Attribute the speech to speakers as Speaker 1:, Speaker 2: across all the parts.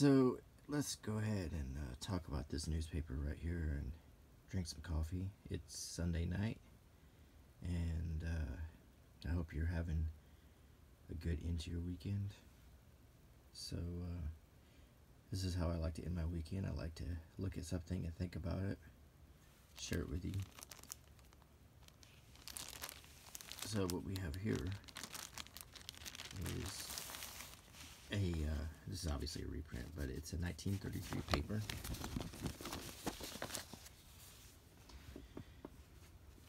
Speaker 1: So let's go ahead and uh, talk about this newspaper right here and drink some coffee. It's Sunday night, and uh, I hope you're having a good end to your weekend. So, uh, this is how I like to end my weekend. I like to look at something and think about it, share it with you. So, what we have here is a, uh, this is obviously a reprint, but it's a 1933 paper.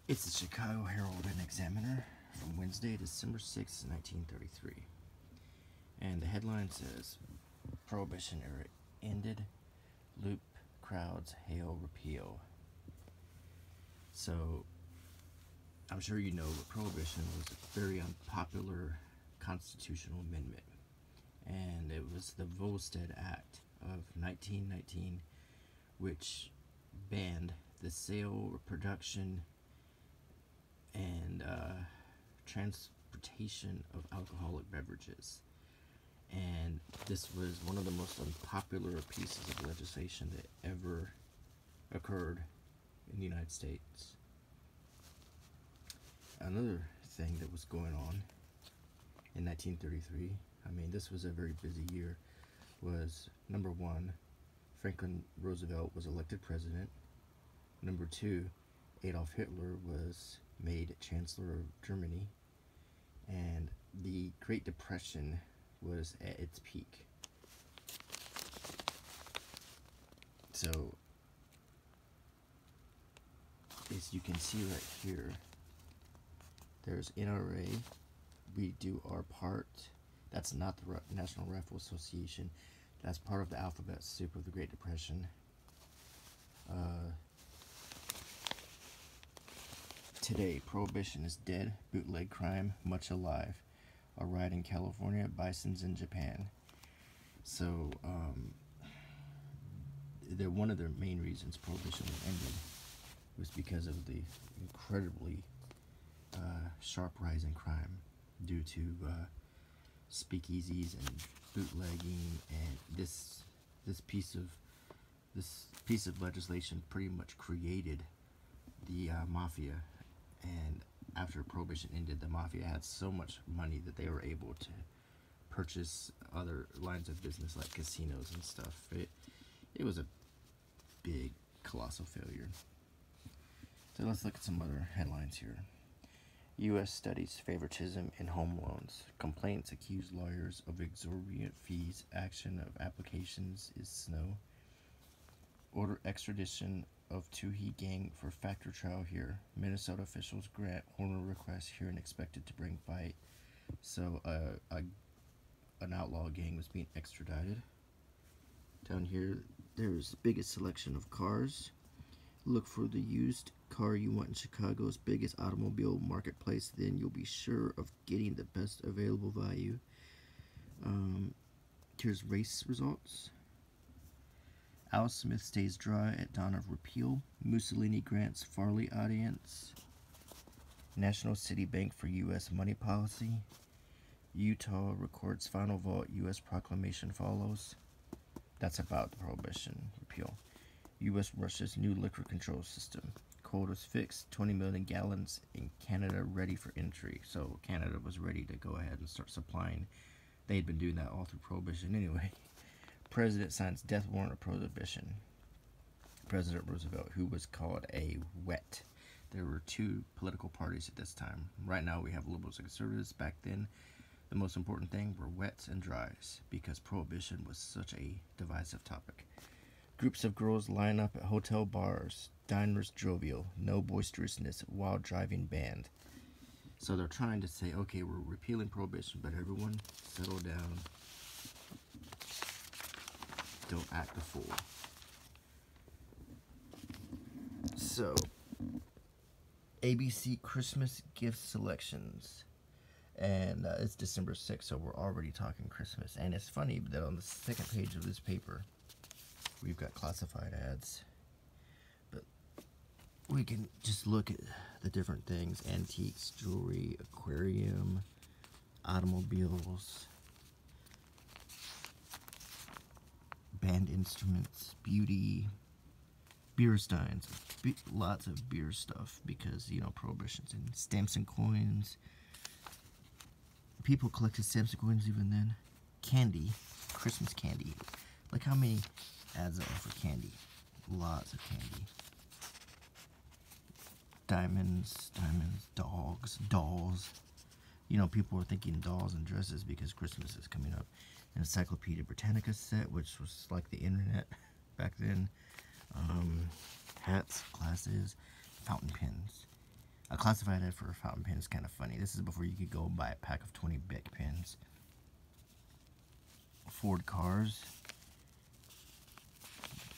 Speaker 1: It's the Chicago Herald and Examiner from Wednesday, December 6, 1933. And the headline says Prohibition era ended, loop crowds hail repeal. So, I'm sure you know that Prohibition was a very unpopular constitutional amendment and it was the Volstead Act of 1919, which banned the sale, production, and uh, transportation of alcoholic beverages. And this was one of the most unpopular pieces of legislation that ever occurred in the United States. Another thing that was going on in 1933 I mean, this was a very busy year. Was number one, Franklin Roosevelt was elected president. Number two, Adolf Hitler was made Chancellor of Germany. And the Great Depression was at its peak. So, as you can see right here, there's NRA. We do our part that's not the National Rifle Association. That's part of the alphabet soup of the Great Depression. Uh, today, Prohibition is dead, bootleg crime, much alive. A riot in California, bisons in Japan. So, um, one of the main reasons Prohibition was ended was because of the incredibly uh, sharp rise in crime due to uh, speakeasies and bootlegging and this this piece of this piece of legislation pretty much created the uh, mafia. And after prohibition ended the mafia had so much money that they were able to purchase other lines of business like casinos and stuff. It it was a big colossal failure. So let's look at some other headlines here U.S. studies favoritism in home loans. Complaints accuse lawyers of exorbitant fees. Action of applications is snow. Order extradition of Tuohy gang for factor trial here. Minnesota officials grant Horner request here and expected to bring fight. So uh, a, an outlaw gang was being extradited. Down here, there's the biggest selection of cars. Look for the used car you want in Chicago's biggest automobile marketplace, then you'll be sure of getting the best available value. Um, here's race results. Al Smith stays dry at dawn of repeal. Mussolini grants Farley audience. National City Bank for U.S. money policy. Utah records final vote. U.S. proclamation follows. That's about the prohibition repeal. U.S. Russia's new liquor control system quotas fixed 20 million gallons in Canada ready for entry. So Canada was ready to go ahead and start supplying. They had been doing that all through Prohibition anyway. President signs death warrant of Prohibition. President Roosevelt, who was called a wet. There were two political parties at this time. Right now we have liberals and conservatives. Back then, the most important thing were wets and dries because Prohibition was such a divisive topic. Groups of girls line up at hotel bars Diners jovial, no boisterousness while driving band. So they're trying to say, okay, we're repealing prohibition, but everyone settle down. Don't act a fool. So, ABC Christmas gift selections. And uh, it's December 6th, so we're already talking Christmas. And it's funny that on the second page of this paper, we've got classified ads But we can just look at the different things antiques jewelry aquarium automobiles band instruments, beauty, beer steins, be- lots of beer stuff because you know prohibitions and stamps and coins. People collected stamps and coins even then. Candy, Christmas candy. Like how many ads are for candy? Lots of candy. Diamonds, diamonds, dogs, dolls. You know, people were thinking dolls and dresses because Christmas is coming up. An Encyclopedia Britannica set, which was like the internet back then. Um, hats, glasses, fountain pens. A classified ad for a fountain pen kind of funny. This is before you could go buy a pack of 20 Bic pens. Ford cars.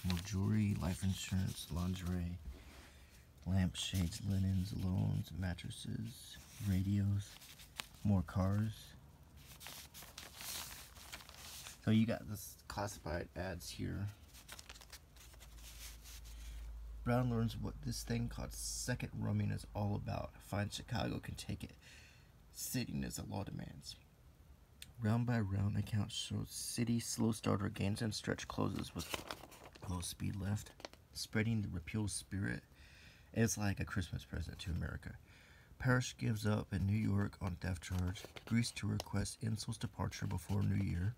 Speaker 1: More jewelry, life insurance, lingerie, lampshades, linens, loans, mattresses, radios, more cars. So you got this classified ads here. Brown learns what this thing called second rooming is all about. Finds Chicago can take it. Sitting as the law demands. Round by round, account shows city slow starter gains and stretch closes with low speed left, spreading the repeal spirit. It's like a Christmas present to America. Parrish gives up in New York on death charge. Greece to request Insull's departure before New Year.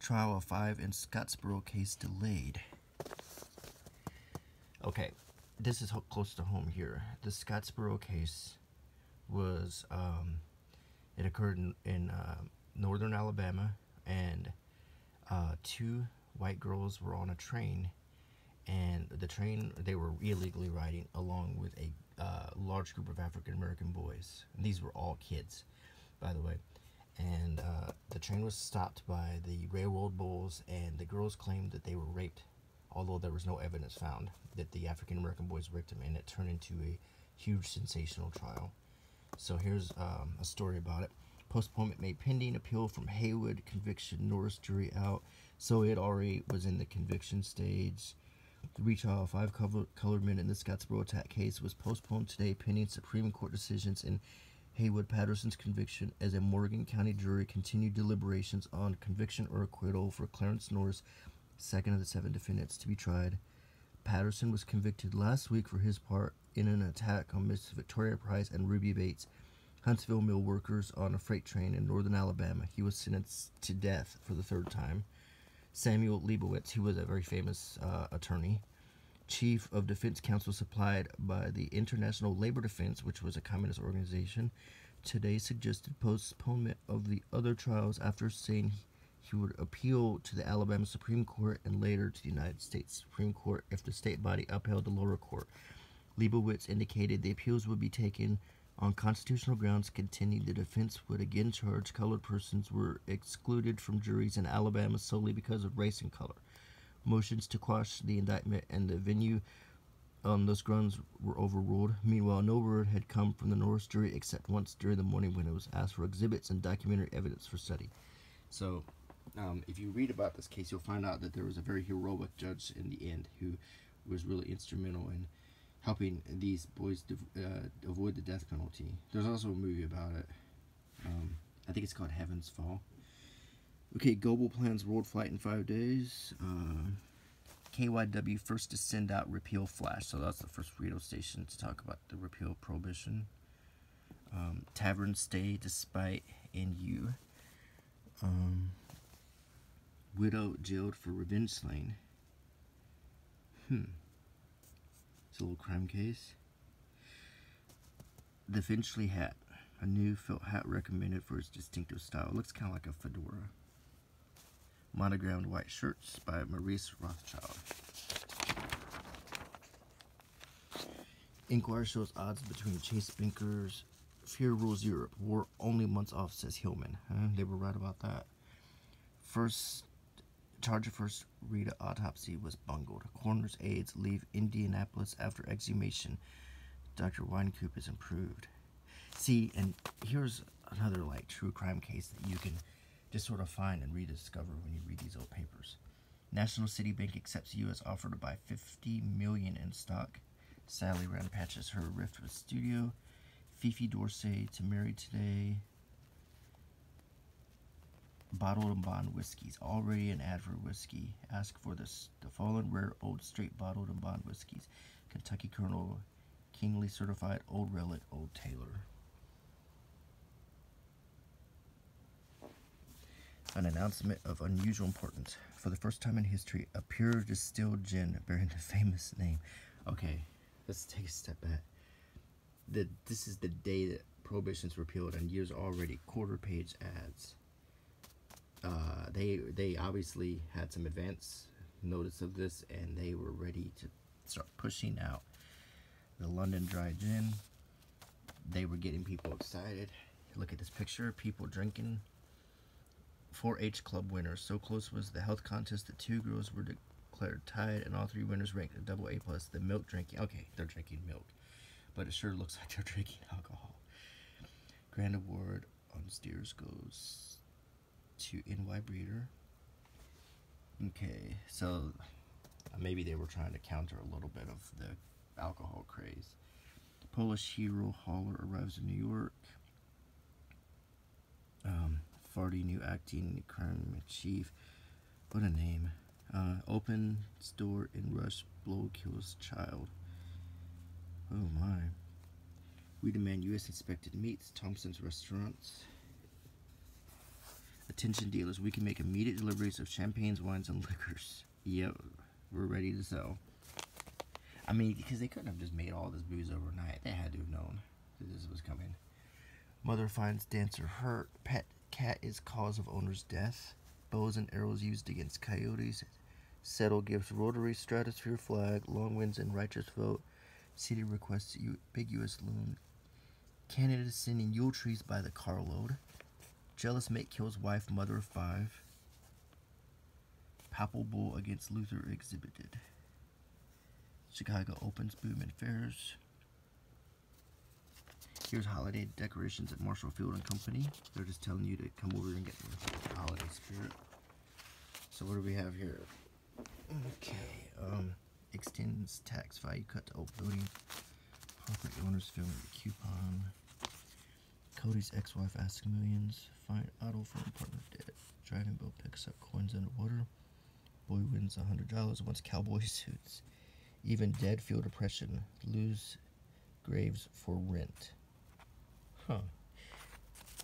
Speaker 1: Trial of five in Scottsboro case delayed. Okay, this is close to home here. The Scottsboro case was um, it occurred in, in uh, northern Alabama, and uh, two white girls were on a train, and the train they were illegally riding along with a uh, large group of African American boys. And these were all kids, by the way. And uh, the train was stopped by the railroad bulls, and the girls claimed that they were raped, although there was no evidence found that the African American boys raped them, and it turned into a huge sensational trial. So here's um, a story about it. Postponement made pending appeal from Haywood conviction. Norris jury out. So it already was in the conviction stage. The retrial of five colored men in the Scottsboro attack case was postponed today pending Supreme Court decisions in Haywood Patterson's conviction as a Morgan County jury continued deliberations on conviction or acquittal for Clarence Norris, second of the seven defendants to be tried. Patterson was convicted last week for his part in an attack on Miss Victoria Price and Ruby Bates, Huntsville mill workers on a freight train in northern Alabama. He was sentenced to death for the third time. Samuel Leibowitz, who was a very famous uh, attorney, chief of defense counsel supplied by the International Labor Defense, which was a communist organization, today suggested postponement of the other trials after saying he would appeal to the Alabama Supreme Court and later to the United States Supreme Court if the state body upheld the lower court. Leibowitz indicated the appeals would be taken on constitutional grounds, continuing the defense would again charge colored persons were excluded from juries in Alabama solely because of race and color. Motions to quash the indictment and the venue on those grounds were overruled. Meanwhile, no word had come from the Norris jury except once during the morning when it was asked for exhibits and documentary evidence for study. So, um, if you read about this case, you'll find out that there was a very heroic judge in the end who was really instrumental in helping these boys uh, avoid the death penalty. There's also a movie about it. Um, I think it's called Heaven's Fall. Okay, Goebel plans world flight in five days. Uh, KYW first to send out repeal flash. So that's the first radio station to talk about the repeal prohibition. Um, tavern stay despite NU. Um, widow jailed for revenge slaying. Hmm. Little crime case. The Finchley hat. A new felt hat recommended for its distinctive style. Looks kind of like a fedora. Monogrammed white shirts by Maurice Rothschild. Inquiry shows odds between Chase Bankers. Fear rules Europe. War only months off, says Hillman. Huh? They were right about that. First charge of first Rheta autopsy was bungled. Coroner's aides leave Indianapolis after exhumation. Dr. Wynekoop is improved. See, and here's another like true crime case that you can just sort of find and rediscover when you read these old papers. National City Bank accepts U.S. offer to buy 50 million in stock. Sally Rand patches her rift with studio. Fifi Dorsey to marry today. Bottled and bond whiskeys. Already an ad for whiskey. Ask for the, the following rare old straight bottled and bond whiskeys. Kentucky Colonel, Kingly Certified, Old Relic, Old Taylor. An announcement of unusual importance. For the first time in history, a pure distilled gin bearing the famous name. Okay, let's take a step back. The, this is the day that prohibition's repealed and years already quarter page ads. Uh, they they obviously had some advance notice of this and they were ready to start pushing out the London Dry Gin. They were getting people excited. Look at this picture, people drinking 4-H Club winners. So close was the health contest that two girls were declared tied, and all three winners ranked a double A plus. The milk drinking. Okay, they're drinking milk, but it sure looks like they're drinking alcohol. Grand award on steers goes to NY Breeder. Okay, so maybe they were trying to counter a little bit of the alcohol craze. Polish hero Holler arrives in New York. Um, Farty, new acting crime chief. What a name. Uh, open store in Rush, blow kills child. Oh my. We demand U.S. inspected meats, Thompson's restaurants. Attention dealers, we can make immediate deliveries of champagnes, wines, and liquors. Yep, we're ready to sell. I mean, because they couldn't have just made all this booze overnight. They had to have known that this was coming. Mother finds dancer hurt. Pet cat is cause of owner's death. Bows and arrows used against coyotes. Settle gives Rotary Stratosphere flag. Long winds and righteous vote. City requests big loon. Canada sending Yule trees by the carload. Jealous mate kills wife, mother of five. Papal bull against Luther exhibited. Chicago opens boom and fairs. Here's holiday decorations at Marshall Field and Company. They're just telling you to come over and get the holiday spirit. So what do we have here? Okay, um, extends tax value cut to old building. Property owners filling the coupon. Cody's ex-wife asks millions. Find partner dead. Boat picks up coins underwater. Boy wins a hundred dollars wants cowboy suits. Even dead feel depression. Lose graves for rent. Huh.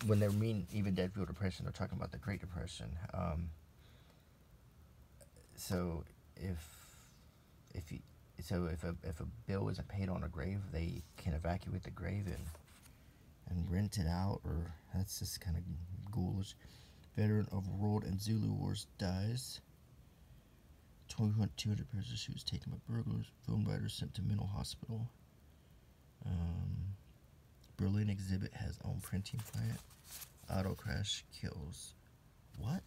Speaker 1: When they mean even dead feel depression, they're talking about the Great Depression. Um, so if if you, so if a if a bill isn't paid on a grave, they can evacuate the grave and and rent it out, or that's just kind of ghoulish. Veteran of World and Zulu Wars dies. 200 pairs of shoes taken by burglars. Film writer sent to mental hospital. Um, Berlin exhibit has own printing plant. Auto crash kills. What?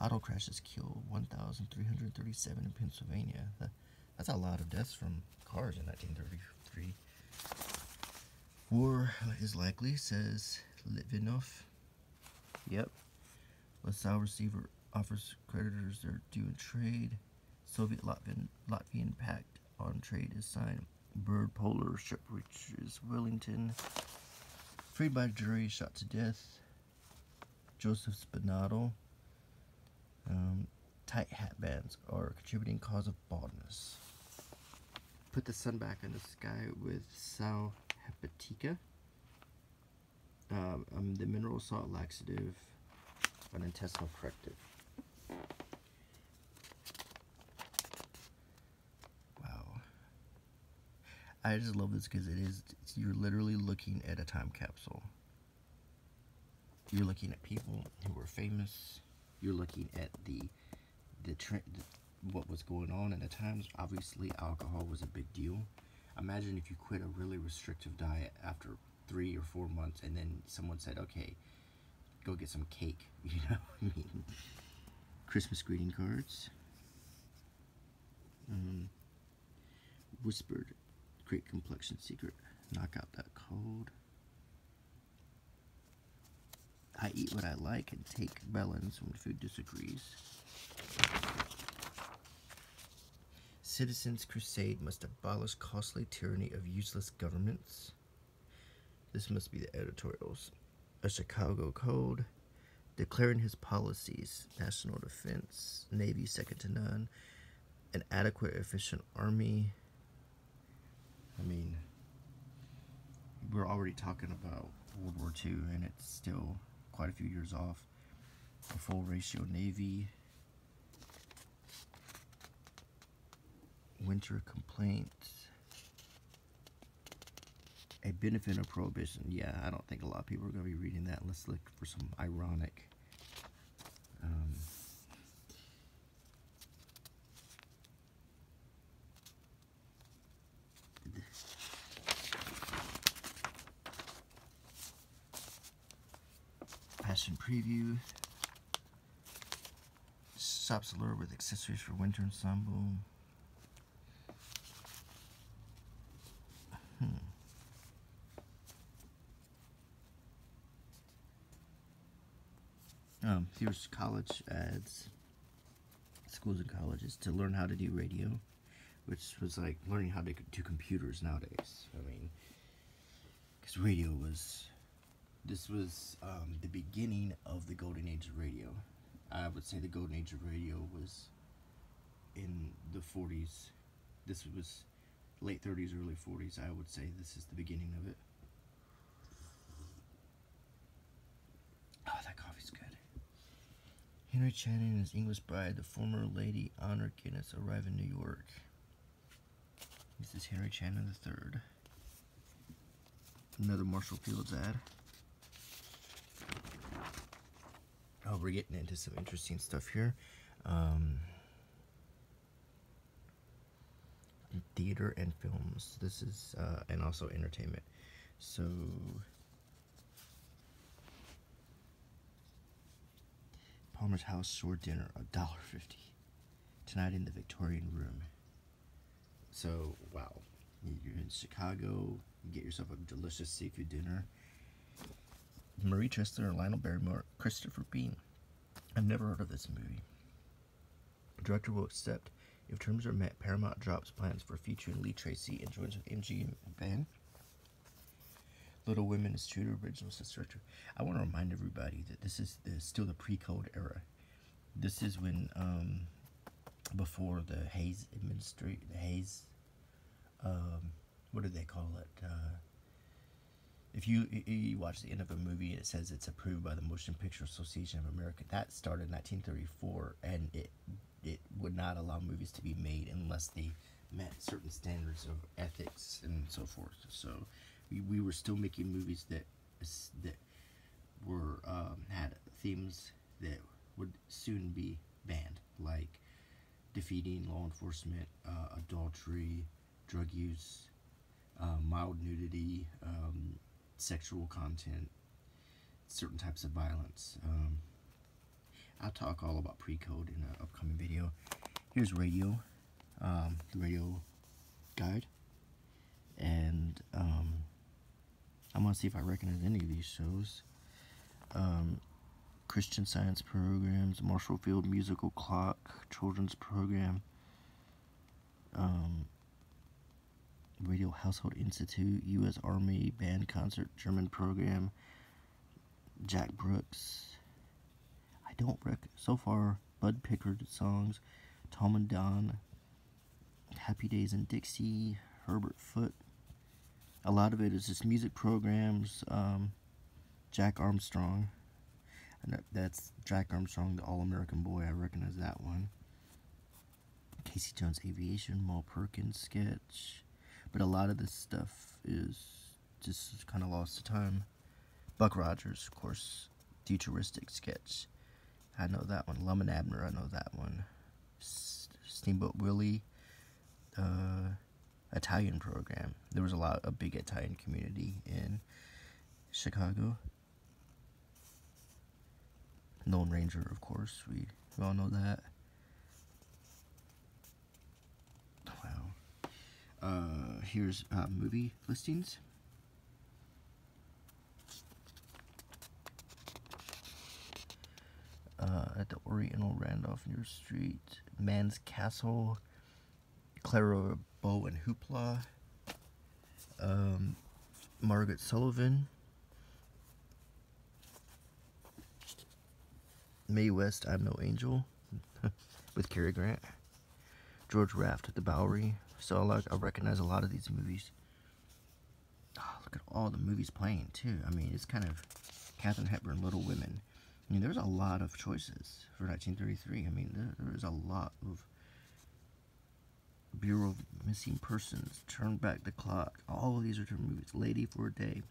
Speaker 1: Auto crashes kill 1,337 in Pennsylvania. That, that's a lot of deaths from cars in 1933. War is likely, says Litvinov. Yep. LaSalle receiver offers creditors their due in trade. Soviet Latvian, Latvian pact on trade is signed. Byrd polar ship reaches Wellington. Freed by jury, shot to death. Joseph Spinato. Um, tight hat bands are contributing cause of baldness. Put the sun back in the sky with Sal Hepatica. Um, um, the mineral salt laxative, an intestinal corrective. Wow. I just love this because it is, you're literally looking at a time capsule. You're looking at people who were famous. You're looking at the, the trend, what was going on in the times. Obviously, alcohol was a big deal. Imagine if you quit a really restrictive diet after three or four months and then someone said, okay, go get some cake, you know I mean? Christmas greeting cards. Um, whispered Great complexion secret. Knock out that cold. I eat what I like and take balance when food disagrees. Citizens' crusade must abolish costly tyranny of useless governments. This must be the editorials. A Chicago code. declaring his policies, national defense, navy second to none, an adequate, efficient army. I mean, we're already talking about World War II, and it's still quite a few years off. A full ratio navy. Winter complaints. A benefit of prohibition. Yeah, I don't think a lot of people are going to be reading that. Let's look for some ironic. Um, Passion preview. Shops allure with accessories for winter ensemble. Um, here's college ads, schools and colleges to learn how to do radio, which was like learning how to do computers nowadays. I mean, because radio was, this was um, the beginning of the golden age of radio. I would say the golden age of radio was in the 40s. This was late 30s, early 40s. I would say this is the beginning of it. Oh, that coffee's good. Henry Channon and his English bride, the former Lady Honor Guinness, arrive in New York. This is Henry Channon III. Another Marshall Fields ad. Oh, we're getting into some interesting stuff here. Um, theater and films. This is, uh, and also entertainment. So, Palmer's House shore dinner, a dollar fifty. Tonight in the Victorian Room. So, wow. You're in Chicago, you get yourself a delicious seafood dinner. Marie Dressler, Lionel Barrymore, Christopher Bean. I've never heard of this movie. Director will accept if terms are met. Paramount drops plans for featuring Lee Tracy and joins with MG Band. Little Women is true to original director. I want to remind everybody that this is the, still the pre-code era. This is when, um, before the Hays administration, the Hays, um, what do they call it? Uh, if you, you watch the end of a movie and it says it's approved by the Motion Picture Association of America, that started in 1934, and it it would not allow movies to be made unless they met certain standards of ethics and so forth. So we, we were still making movies that that were um, had themes that would soon be banned, like defeating law enforcement, uh, adultery, drug use, uh, mild nudity, um, sexual content, certain types of violence. Um, I'll talk all about pre-code in an upcoming video. Here's radio, um, the radio guide, and um, I'm gonna see if I recognize any of these shows. Um, Christian Science programs, Marshall Field Musical Clock, Children's Program, um, Radio Household Institute, U.S. Army Band Concert German Program, Jack Brooks. I don't rec so far Bud Pickard songs, Tom and Don, Happy Days in Dixie, Herbert Foote. A lot of it is just music programs. Um, Jack Armstrong. And that's Jack Armstrong, the All American Boy. I recognize that one. Casey Jones Aviation, Ma Perkins sketch but a lot of this stuff is just kind of lost to time. Buck Rogers, of course, futuristic sketch. I know that one. Lum and Abner, I know that one. S Steamboat Willie, uh, Italian program. There was a lot, a big Italian community in Chicago. Lone Ranger, of course, we, we all know that. Uh, here's uh, movie listings. Uh, at the Oriental Randolph near Street, Man's Castle, Clara Bow and Hoopla, um, Margaret Sullavan, Mae West, I'm No Angel, with Cary Grant. George Raft at the Bowery. So I, like, I recognize a lot of these movies. Oh, look at all the movies playing too. I mean, it's kind of Katharine Hepburn, Little Women. I mean, there's a lot of choices for 1933. I mean, there, there is a lot of Bureau of Missing Persons, Turn Back the Clock. All of these are different movies. Lady for a Day.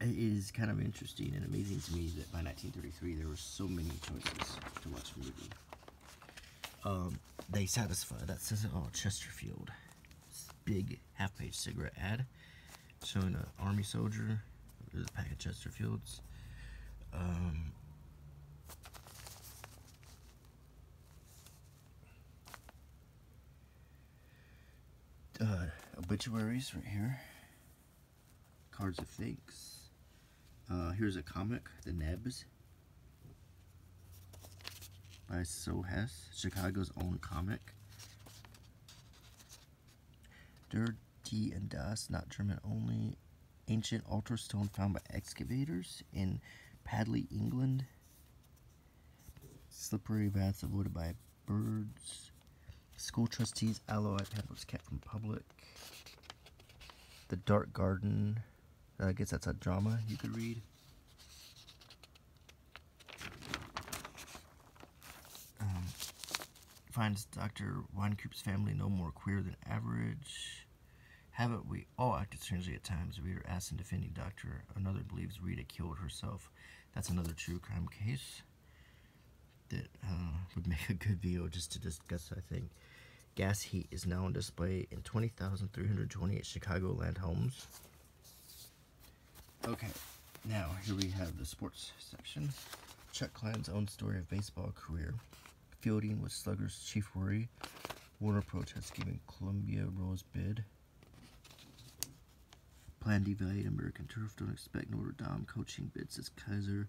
Speaker 1: It is kind of interesting and amazing to me that by 1933 there were so many choices to watch a movie. Um, they satisfy. That says it all. Chesterfield. Big half-page cigarette ad showing an army soldier with a pack of Chesterfields. Um, uh, obituaries right here. Cards of Thanks. Uh, here's a comic, The Nebbs. By Sol Hess, Chicago's own comic. Die and Dust, not German only. Ancient altar stone found by excavators in Padley, England. Slippery baths avoided by birds. School trustees was kept from public. The Dark Garden. I guess that's a drama you could read. Um, finds Dr. Wynekoop's family no more queer than average. Haven't we all acted strangely at times? Reader asks in defending Doctor. Another believes Rheta killed herself. That's another true crime case that uh, would make a good video just to discuss, I think. Gas heat is now on display in 20,328 Chicagoland homes. Okay, now here we have the sports section. Chuck Klein's own story of baseball career. Fielding was Slugger's chief worry. Warner protests giving Columbia Rose bid. Plan devalued American turf. Don't expect Notre Dame coaching bid, says Kaiser.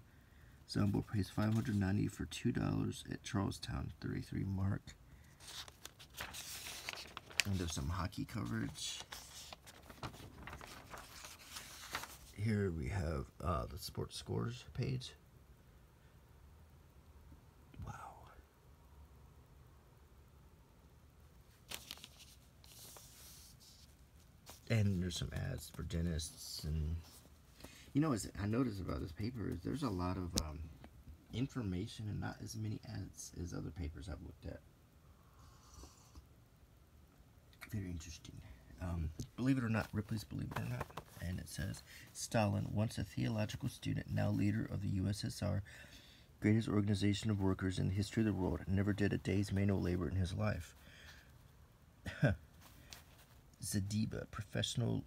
Speaker 1: Zombo pays 590 for $2 at Charlestown, 33 mark. And there's some hockey coverage. Here we have uh, the sports scores page. Wow. And there's some ads for dentists and you know, as I noticed about this paper is there's a lot of um, information and not as many ads as other papers I've looked at. Very interesting. Um, believe it or not, Ripley's Believe It or Not. And it says, Stalin, once a theological student, now leader of the USSR, greatest organization of workers in the history of the world, never did a day's manual labor in his life. Zadiba, professional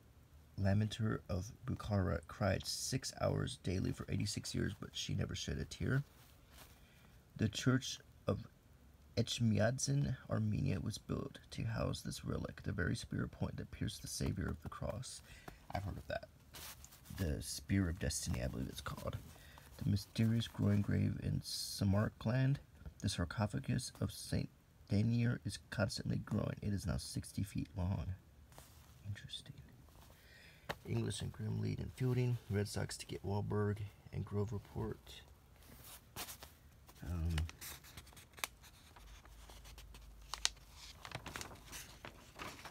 Speaker 1: lamenter of Bukhara, cried six hours daily for 86 years, but she never shed a tear. The church of Echmiadzin, Armenia, was built to house this relic, the very spear point that pierced the Savior of the cross. I've heard of that. The Spear of Destiny, I believe it's called. The mysterious growing grave in Samarkand, the sarcophagus of Saint Daniel is constantly growing. It is now 60 feet long. Interesting. English and Grimm lead in fielding. Red Sox to get Walberg and Grove report. Um,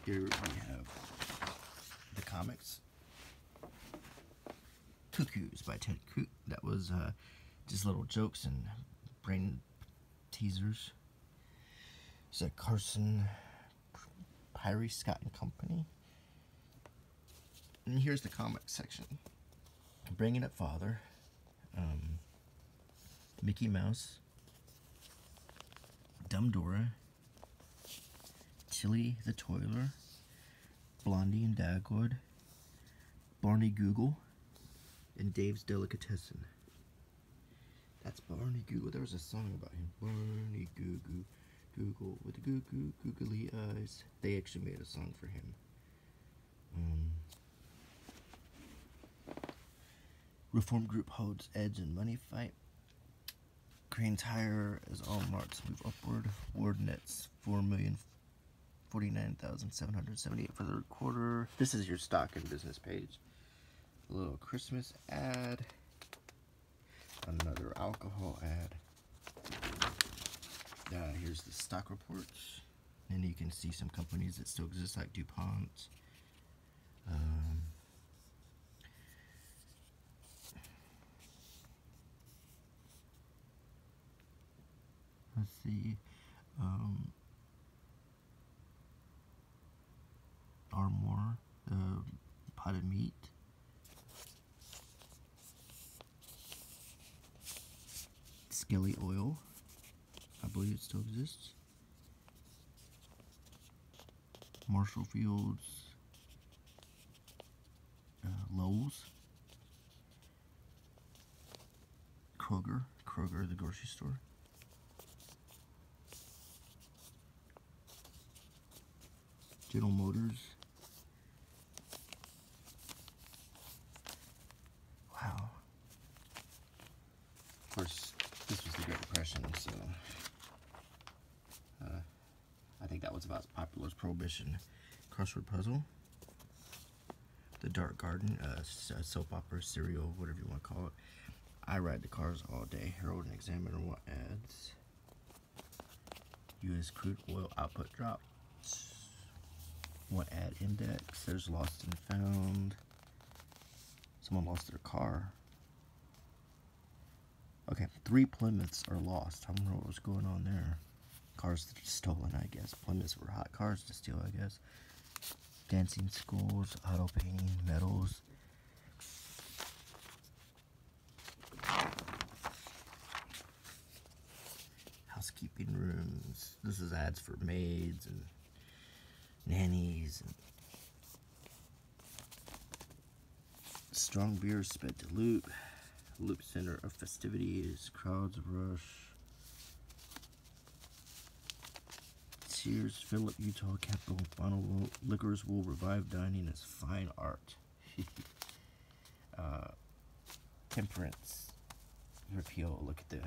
Speaker 1: here we have the comics. Cuckoos by Ted Koot. That was uh, just little jokes and brain teasers. It's a Carson Pirie Scott and Company. And here's the comic section. Bringing Up Father, um, Mickey Mouse, Dumb Dora, Tillie the Toiler, Blondie and Dagwood, Barney Google, and Dave's Delicatessen. That's Barney Google. There was a song about him. Barney Google, Google with the goo goo googly eyes. They actually made a song for him. Um, Reform group holds edge in money fight. Crane Tire is all marks move upward. Ward nets four million forty-nine thousand seven hundred seventy-eight for the quarter. This is your stock and business page. A little Christmas ad. another alcohol ad. Uh, here's the stock reports. And you can see some companies that still exist like DuPont. Um, let's see. Um, Armour, uh, potted meat. Skelly oil. I believe it still exists. Marshall Fields. Uh, Loew's. Kroger. Kroger, the grocery store. General Motors. Wow. Of course, this was the Great Depression, so uh, I think that was about as popular as Prohibition. Crossword puzzle. The Dark Garden, uh, soap opera, serial, whatever you want to call it. I ride the cars all day. Herald and Examiner what ads. U.S. crude oil output drops. What ad index? There's lost and found. Someone lost their car. Okay, three Plymouths are lost. I don't know what was going on there. Cars stolen, I guess. Plymouths were hot cars to steal, I guess. Dancing schools, auto painting, medals. Housekeeping rooms. This is ads for maids and nannies and strong beer sped to loop loop center of festivities crowds rush. Sears Philip Utah Capital Final Liquors will revive dining as fine art. Uh, temperance repeal look at the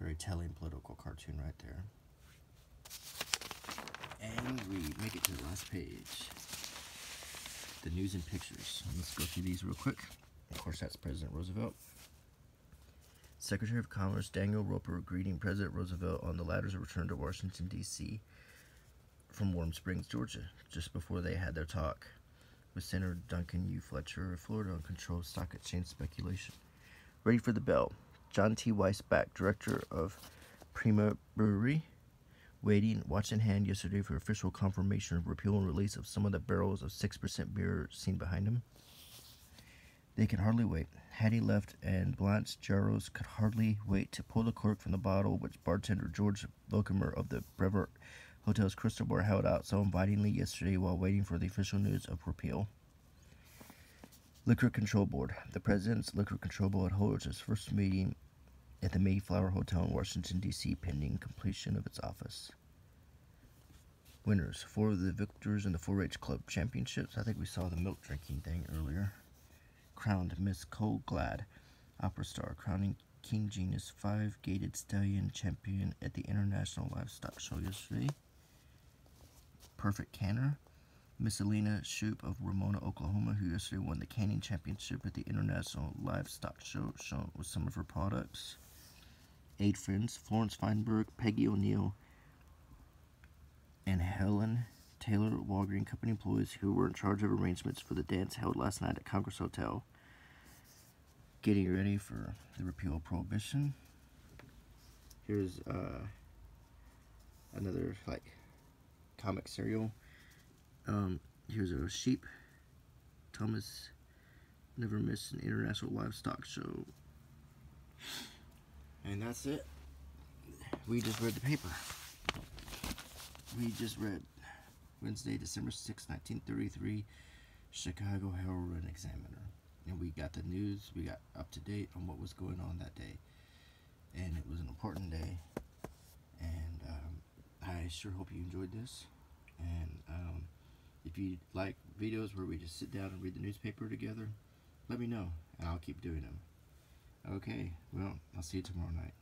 Speaker 1: very telling political cartoon right there and read. Make it to the last page. The news and pictures. Let's go through these real quick. Of course, that's President Roosevelt. Secretary of Commerce Daniel Roper greeting President Roosevelt on the latter's return to Washington, D.C. from Warm Springs, Georgia, just before they had their talk with Senator Duncan U. Fletcher of Florida on controlled stock exchange speculation. Ready for the bell. John T. Weisbach, director of Prima Brewery, waiting, watch in hand yesterday for official confirmation of repeal and release of some of the barrels of 6% beer seen behind him. They could hardly wait. Hattie left, and Blanche Jaros could hardly wait to pull the cork from the bottle which bartender George Locomer of the Brevoort Hotel's Crystal Bar held out so invitingly yesterday while waiting for the official news of repeal. Liquor Control Board. The President's Liquor Control Board holds its first meeting at the Mayflower Hotel in Washington, D.C., pending completion of its office. Winners. Four of the victors in the 4 H Club Championships. I think we saw the milk drinking thing earlier. Crowned Miss Coe Glade, opera star, crowning King Genius 5 Gated Stallion Champion at the International Livestock Show yesterday. Perfect Canner. Miss Alina Shoop of Ramona, Oklahoma, who yesterday won the canning championship at the International Livestock Show, shown with some of her products eight friends Florence Feinberg, Peggy O'Neill, and Helen Taylor, Walgreen Company employees who were in charge of arrangements for the dance held last night at Congress Hotel. Getting ready for the repeal of Prohibition. Here's uh, another like comic serial. Um, here's a sheep. Thomas never missed an international livestock show. And that's it. We just read the paper. We just read Wednesday, December 6, 1933, Chicago Herald and Examiner. And we got the news, we got up to date on what was going on that day. And it was an important day. And um, I sure hope you enjoyed this. And um, if you like videos where we just sit down and read the newspaper together, let me know, and I'll keep doing them. Okay, well, I'll see you tomorrow night.